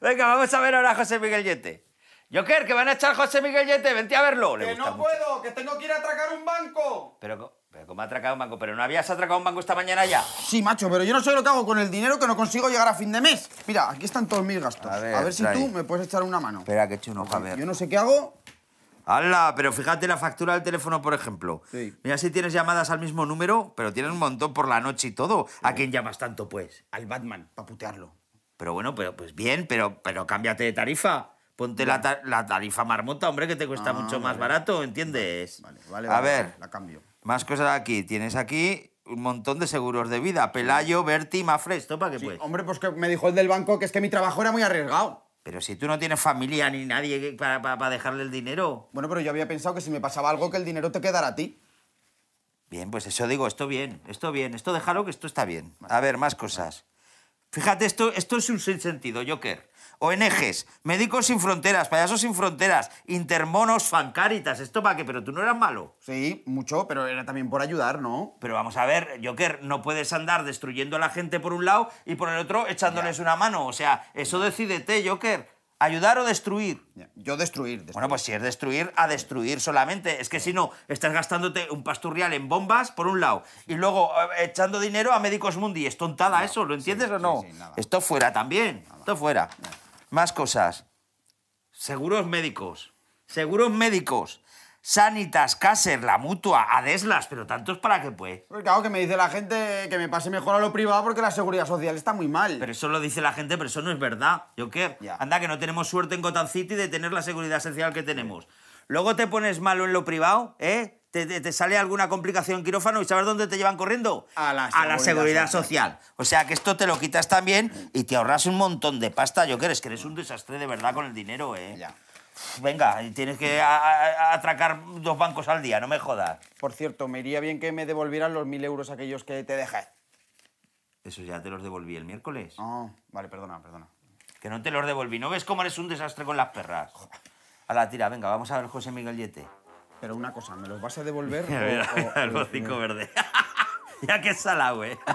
Venga, vamos a ver ahora a José Miguel Yete. Joker, que van a echar José Miguel Yete, vente a verlo. Le ¡Que gusta no mucho. puedo! ¡Que tengo que ir a atracar un banco! Pero, pero ¿cómo ha atracado un banco? ¿Pero no habías atracado un banco esta mañana ya? Sí, macho, pero yo no sé lo que hago con el dinero que no consigo llegar a fin de mes. Mira, aquí están todos mis gastos. A A ver, ver, si trae. tú me puedes echar una mano. Espera, que eche un ojo, a ver. Yo no sé qué hago. ¡Hala! Pero fíjate la factura del teléfono, por ejemplo. Sí. Mira si tienes llamadas al mismo número, pero tienes un montón por la noche y todo. ¿A quién llamas tanto, pues? Al Batman, para putearlo. Pero bueno, pero pues bien, pero, pero cámbiate de tarifa. Ponte la, ta- la tarifa marmota, hombre, que te cuesta Ah, mucho más barato, ¿entiendes? Vale, vale, A ver, vale, La cambio. más cosas aquí. Tienes aquí un montón de seguros de vida. Pelayo, Berti, Mafre, ¿esto para qué Sí, pues? hombre, pues que me dijo el del banco que es que mi trabajo era muy arriesgado. Pero si tú no tienes familia ni nadie para, para- para dejarle el dinero. Bueno, pero yo había pensado que si me pasaba algo, que el dinero te quedara a ti. Bien, pues eso digo, esto bien, esto bien, esto déjalo que esto está bien. A ver, más cosas. Fíjate, esto, esto es un sinsentido, Joker. ONGs, Médicos Sin Fronteras, Payasos Sin Fronteras, Intermonos, Fancaritas, ¿esto para qué? Pero tú no eras malo. Sí, mucho, pero era también por ayudar, ¿no? Pero vamos a ver, Joker, no puedes andar destruyendo a la gente por un lado y por el otro echándoles una mano. O sea, eso decídete, Joker. ¿Ayudar o destruir? Yo destruir, destruir. Bueno, pues si es destruir, a destruir solamente. Es que si no, estás gastándote un pasturrial en bombas, por un lado, y luego eh, echando dinero a Médicos Mundi. Es tontada eso, ¿lo entiendes o no? sí. Esto fuera también, esto fuera. Más cosas. Seguros médicos. Seguros médicos. Sanitas, Caser, la mutua, Adeslas, pero tantos para qué, pues. Pues claro, que me dice la gente que me pase mejor a lo privado porque la seguridad social está muy mal. Pero eso lo dice la gente, pero eso no es verdad. Joker, Ya. anda que no tenemos suerte en Gotham City de tener la seguridad social que tenemos. Luego te pones malo en lo privado, ¿eh? Te, te- te sale alguna complicación quirófano y ¿sabes dónde te llevan corriendo? A la seguridad seguridad social. O sea que esto te lo quitas también y te ahorras un montón de pasta. Joker, es que eres un desastre de verdad con el dinero, ¿eh? Ya. Venga, tienes que atracar dos bancos al día, no me jodas. Por cierto, me iría bien que me devolvieran los mil euros aquellos que te dejé. Eso ya te los devolví el miércoles. Ah, vale, perdona, perdona. Que no te los devolví. ¿No ves cómo eres un desastre con las perras? A la tira, venga, vamos a ver José Miguel Yete. Pero una cosa, ¿me los vas a devolver? Mira, mira, o- o- el hocico verde. ya que es salado, ¿eh?